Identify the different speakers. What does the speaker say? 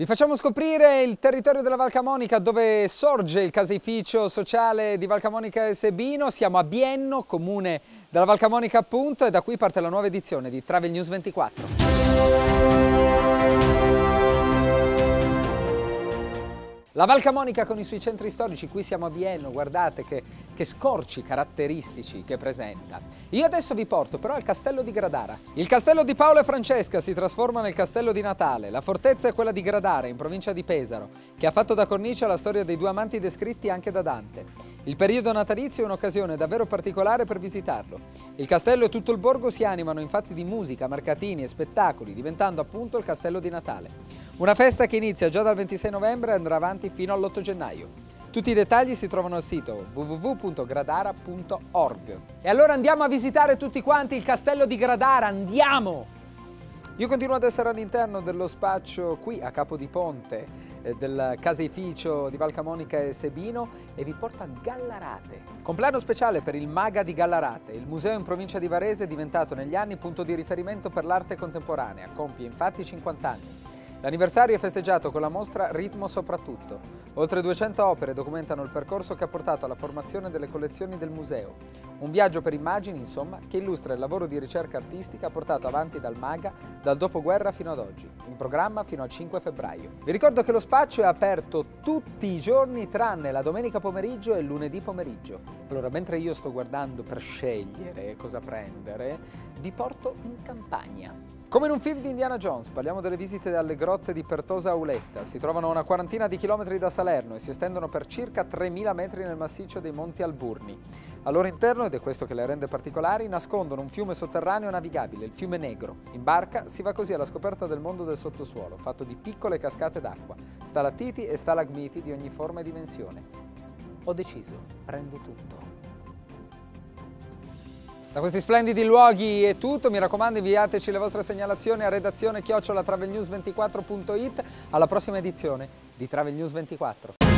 Speaker 1: Vi facciamo scoprire il territorio della Valcamonica dove sorge il caseificio sociale di Valcamonica e Sebino. Siamo a Bienno, comune della Valcamonica appunto, e da qui parte la nuova edizione di Travel News 24. La Val Camonica con i suoi centri storici, qui siamo a Vienno, guardate che, che, scorci caratteristici che presenta. Io adesso vi porto però al castello di Gradara. Il castello di Paolo e Francesca si trasforma nel castello di Natale. La fortezza è quella di Gradara, in provincia di Pesaro, che ha fatto da cornice la storia dei due amanti descritti anche da Dante. Il periodo natalizio è un'occasione davvero particolare per visitarlo. Il castello e tutto il borgo si animano infatti di musica, mercatini e spettacoli, diventando appunto il castello di Natale. Una festa che inizia già dal 26 novembre e andrà avanti fino all'8 gennaio. Tutti i dettagli si trovano al sito www.gradara.org. E allora andiamo a visitare tutti quanti il castello di Gradara, andiamo! Io continuo ad essere all'interno dello spaccio qui a Capo di Ponte eh, del caseificio di Valcamonica e Sebino e vi porto a Gallarate. Compleanno speciale per il Maga di Gallarate. Il museo in provincia di Varese è diventato negli anni punto di riferimento per l'arte contemporanea, compie infatti 50 anni. L'anniversario è festeggiato con la mostra Ritmo soprattutto. Oltre 200 opere documentano il percorso che ha portato alla formazione delle collezioni del museo. Un viaggio per immagini, insomma, che illustra il lavoro di ricerca artistica portato avanti dal Maga dal dopoguerra fino ad oggi, in programma fino al 5 febbraio. Vi ricordo che lo spazio è aperto tutti i giorni tranne la domenica pomeriggio e lunedì pomeriggio. Allora, mentre io sto guardando per scegliere cosa prendere, vi porto in campagna. Come in un film di Indiana Jones, parliamo delle visite alle grotte di Pertosa Auletta. Si trovano a una quarantina di chilometri da Salerno e si estendono per circa 3.000 metri nel massiccio dei Monti Alburni. Al loro interno, ed è questo che le rende particolari, nascondono un fiume sotterraneo navigabile, il fiume Negro. In barca si va così alla scoperta del mondo del sottosuolo, fatto di piccole cascate d'acqua, stalattiti e stalagmiti di ogni forma e dimensione. Ho deciso, prendo tutto. Da questi splendidi luoghi è tutto, mi raccomando inviateci le vostre segnalazioni a redazione chiocciolatravelnews24.it alla prossima edizione di Travel News 24.